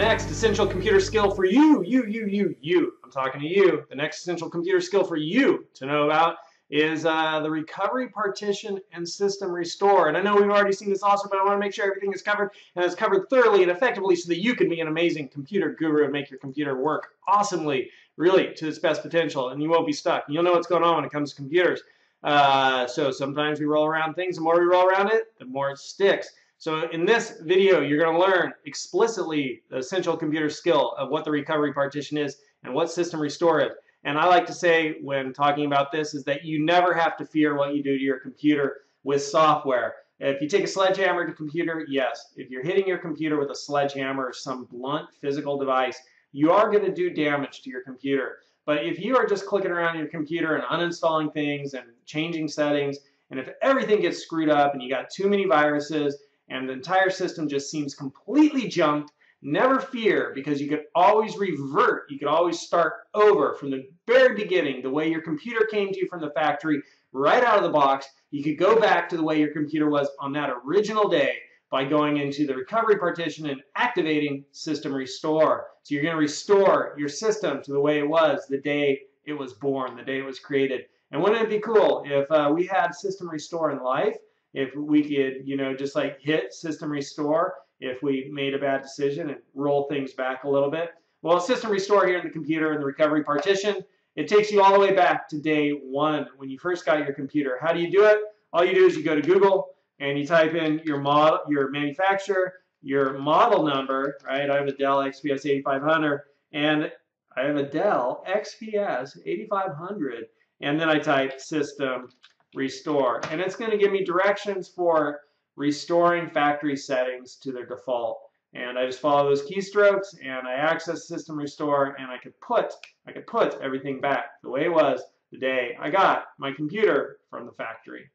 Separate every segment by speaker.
Speaker 1: essential computer skill for you, you, you, you, you. I'm talking to you. The next essential computer skill for you to know about is uh, the recovery partition and system restore. And I know we've already seen this also, but I want to make sure everything is covered and it's covered thoroughly and effectively so that you can be an amazing computer guru and make your computer work awesomely, really to its best potential, and you won't be stuck. You'll know what's going on when it comes to computers. Uh, so sometimes we roll around things. The more we roll around it, the more it sticks. So in this video, you're going to learn explicitly the essential computer skill of what the recovery partition is and what system restore is. And I like to say when talking about this is that you never have to fear what you do to your computer with software. If you take a sledgehammer to computer, yes. If you're hitting your computer with a sledgehammer or some blunt physical device, you are going to do damage to your computer. But if you are just clicking around your computer and uninstalling things and changing settings, and if everything gets screwed up and you got too many viruses and the entire system just seems completely junked, never fear because you could always revert. You could always start over from the very beginning, the way your computer came to you from the factory, right out of the box. You could go back to the way your computer was on that original day by going into the recovery partition and activating system restore. So you're going to restore your system to the way it was the day it was born, the day it was created. And wouldn't it be cool if uh, we had system restore in life? If we could, you know, just like hit system restore if we made a bad decision and roll things back a little bit. Well, system restore here in the computer in the recovery partition, it takes you all the way back to day one when you first got your computer. How do you do it? All you do is you go to Google and you type in your model, your manufacturer, your model number, right? I have a Dell XPS 8500 and I have a Dell XPS 8500 and then I type system restore and it's going to give me directions for restoring factory settings to their default and I just follow those keystrokes and I access system restore and I could put I could put everything back the way it was the day I got my computer from the factory.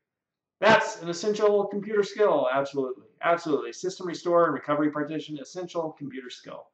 Speaker 1: That's an essential computer skill, absolutely. Absolutely. System restore and recovery partition, essential computer skill.